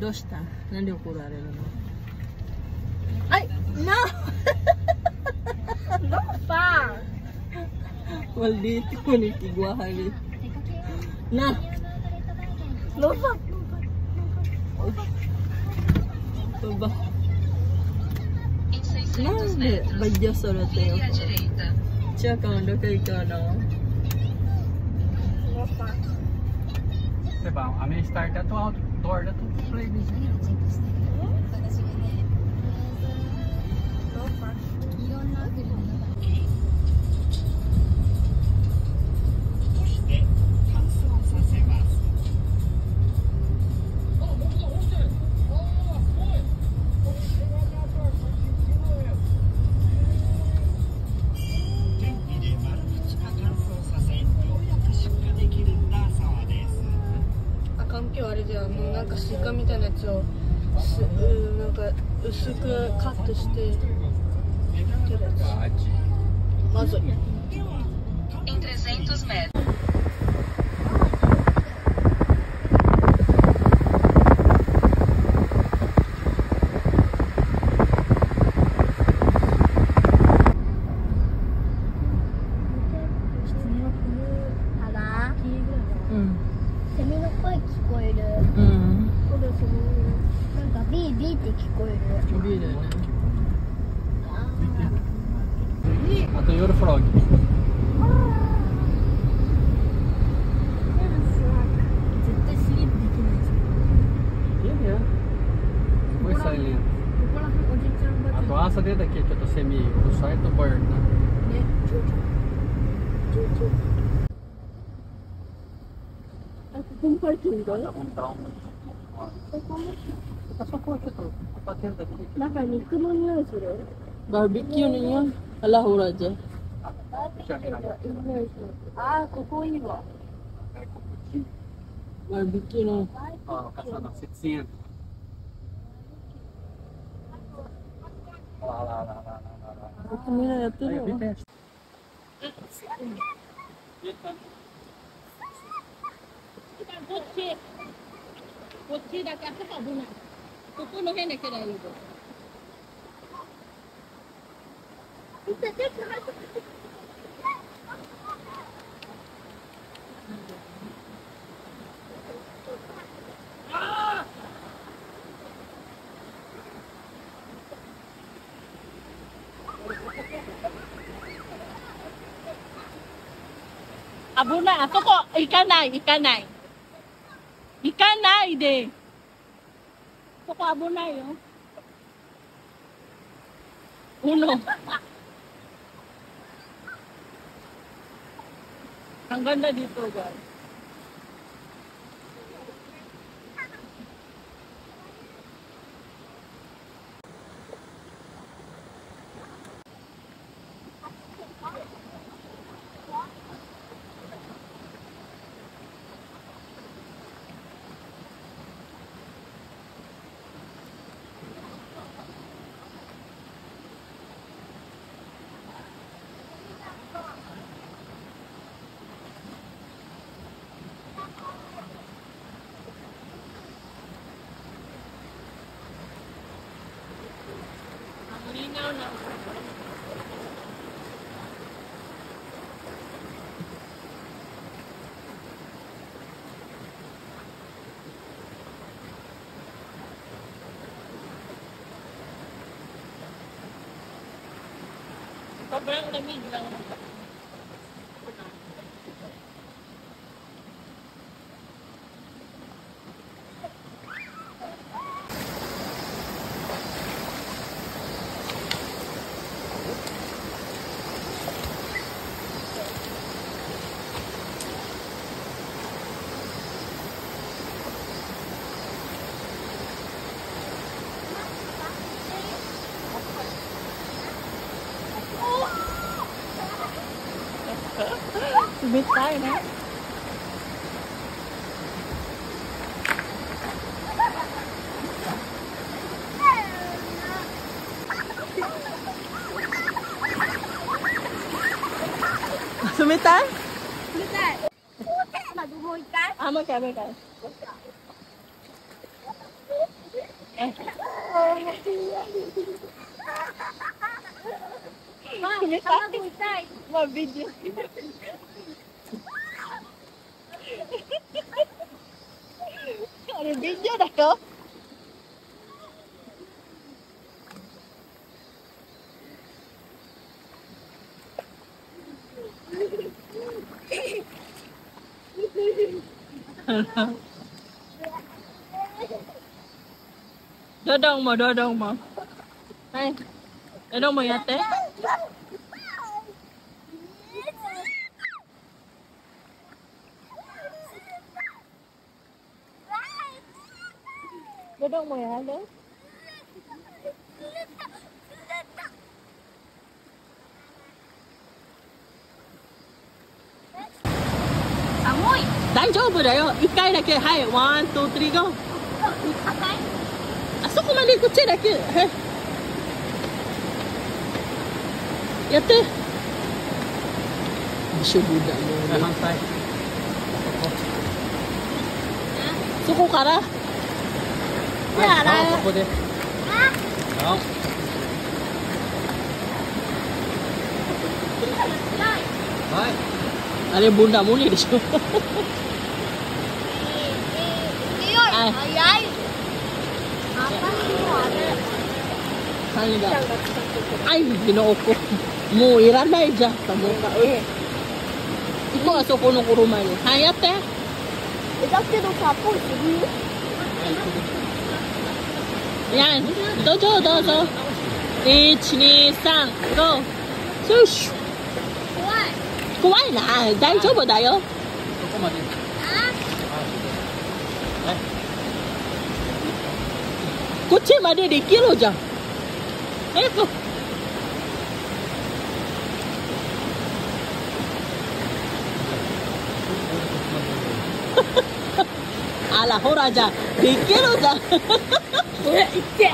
どうしたなんで怒られるのはい No! No pa! Maldito ko ni Tigwahali. Na! No pa! Ito ba?なんでバイヤされてよ。じゃあ、今度かいかな。 No pa! Diba, a minha start na to torna tudo isso aí, menino. Opa. ですよすなんか薄くカットしてまず。Eurofrog. Passa dentro daqui que eu tô semi, o site do bird, né? Compartilha. Tá só com aqui, tô. Tá dentro daqui. Na verdade, como não é, senhor? Barbecue नहीं है o हो ah, है Ah, cucuíba. Barbecue não. Ó, 700. Lá, lá, lá, lá, lá, lá. A comida é tudo. Aí, Abo na, ato ko, ikanay, ikanay. Ikanay, de. Ato ko, abo na, yun. Uno. Ang ganda dito, guys. 我不让我的命，你 na. Subit tayo na. Sumitan? Ah, Sumitan. Madumoy ka? Ah, magka, magka. Eh. Ma'am, ang mabuhay tayo. Ma'am, video. Đừng biết chứ đặt được đó đông mà đó đông mà. Đây đó đông mà nhà té Dodong mo yate? Amoy! 大丈夫だよ。一回だけ。はい。ワン、ツー、スリー、ゴー。硬いあそこまでこっちだけ。はい。やって。一緒にだ Eh, よ。反対。そこから。 はい、あれボンダでしょ。い、もういらないじゃんうそこの車にはやってだけどポする 야, 떠줘, 떠줘. 1, 2, 3, go. 슈슈. 고와. 고와, 나, 날 줘보다요. 조금만요. 고체 말을 이끼로자. 에이 あら、ほらじゃん。できるじゃん。えいって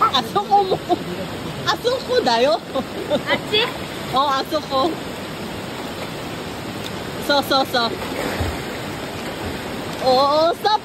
あそこも。あそこだよ。あっちあ、あそこ。そうそうそう。おー、ストッ